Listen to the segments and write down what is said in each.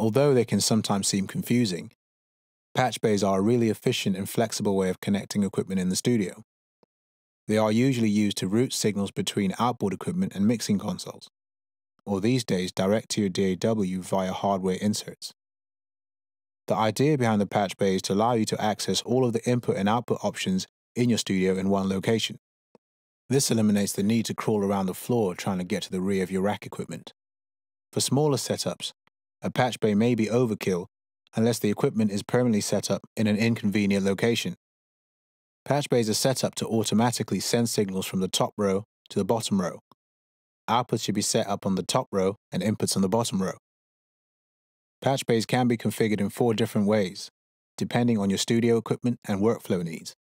Although they can sometimes seem confusing, patch bays are a really efficient and flexible way of connecting equipment in the studio. They are usually used to route signals between outboard equipment and mixing consoles, or these days direct to your DAW via hardware inserts. The idea behind the patch bay is to allow you to access all of the input and output options in your studio in one location. This eliminates the need to crawl around the floor trying to get to the rear of your rack equipment. For smaller setups, a patch bay may be overkill unless the equipment is permanently set up in an inconvenient location. Patch bays are set up to automatically send signals from the top row to the bottom row. Outputs should be set up on the top row and inputs on the bottom row. Patch bays can be configured in four different ways, depending on your studio equipment and workflow needs.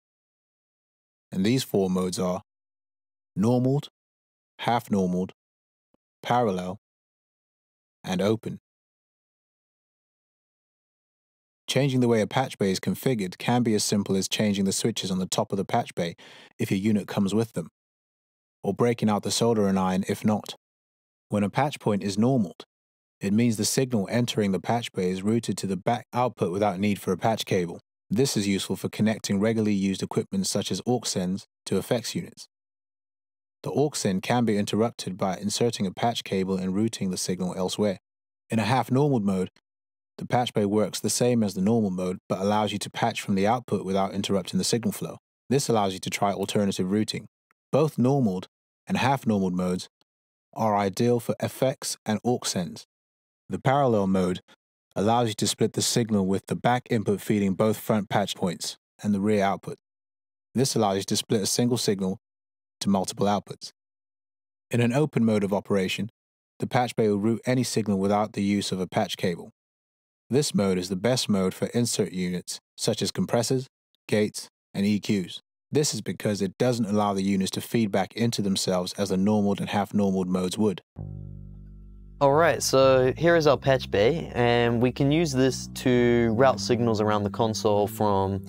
And these four modes are normaled, half normaled, parallel, and open. Changing the way a patch bay is configured can be as simple as changing the switches on the top of the patch bay if your unit comes with them, or breaking out the soldering iron if not. When a patch point is normaled, it means the signal entering the patch bay is routed to the back output without need for a patch cable. This is useful for connecting regularly used equipment such as aux sends to effects units. The aux send can be interrupted by inserting a patch cable and routing the signal elsewhere. In a half-normal mode, the patch bay works the same as the normal mode but allows you to patch from the output without interrupting the signal flow. This allows you to try alternative routing. Both normaled and half-normaled modes are ideal for effects and aux sends. The parallel mode allows you to split the signal with the back input feeding both front patch points and the rear output. This allows you to split a single signal to multiple outputs. In an open mode of operation, the patch bay will route any signal without the use of a patch cable. This mode is the best mode for insert units such as compressors, gates, and EQs. This is because it doesn't allow the units to feed back into themselves as the normaled and half-normaled modes would. Alright, so here is our patch bay, and we can use this to route signals around the console from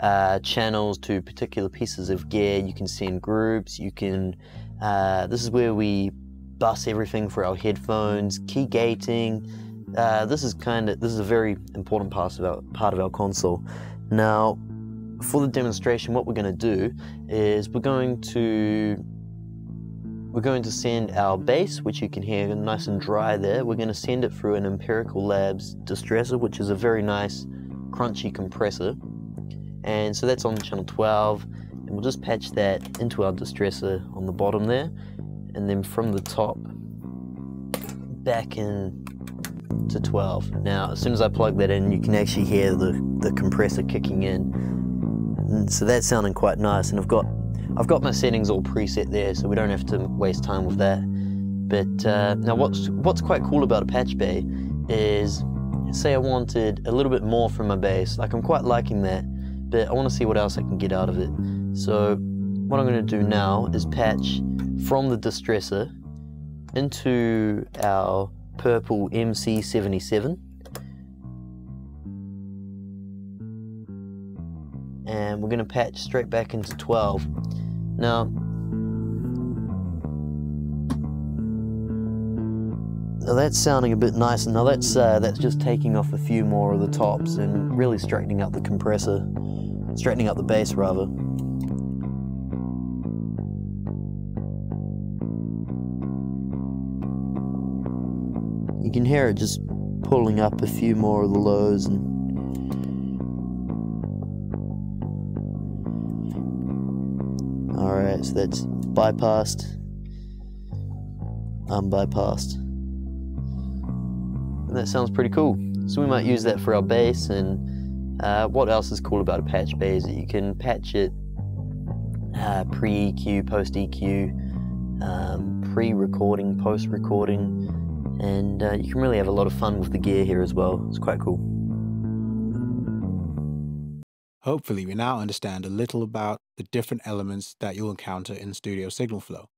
uh, channels to particular pieces of gear. You can send groups, you can, uh, this is where we bus everything for our headphones, key gating. Uh, this is kind of, this is a very important part of our, part of our console. Now, for the demonstration, what we're going to do is we're going to we're going to send our bass, which you can hear nice and dry there. We're going to send it through an Empirical Labs distressor, which is a very nice crunchy compressor. And so that's on channel 12. And we'll just patch that into our distressor on the bottom there. And then from the top, back in to 12. Now, as soon as I plug that in, you can actually hear the, the compressor kicking in. And so that's sounding quite nice. And I've got I've got my settings all preset there, so we don't have to waste time with that. But uh, now what's, what's quite cool about a patch bay is, say I wanted a little bit more from my bass, like I'm quite liking that, but I want to see what else I can get out of it. So what I'm going to do now is patch from the distressor into our purple MC77 and we're going to patch straight back into 12 now, now that's sounding a bit nicer. Now that's uh, that's just taking off a few more of the tops and really straightening up the compressor, straightening up the bass rather. You can hear it just pulling up a few more of the lows and Alright, so that's bypassed, unbypassed. And that sounds pretty cool. So we might use that for our bass and uh, what else is cool about a patch bay is that you can patch it uh, pre-EQ, post-EQ, um, pre-recording, post-recording, and uh, you can really have a lot of fun with the gear here as well. It's quite cool. Hopefully, we now understand a little about the different elements that you'll encounter in Studio Signal Flow.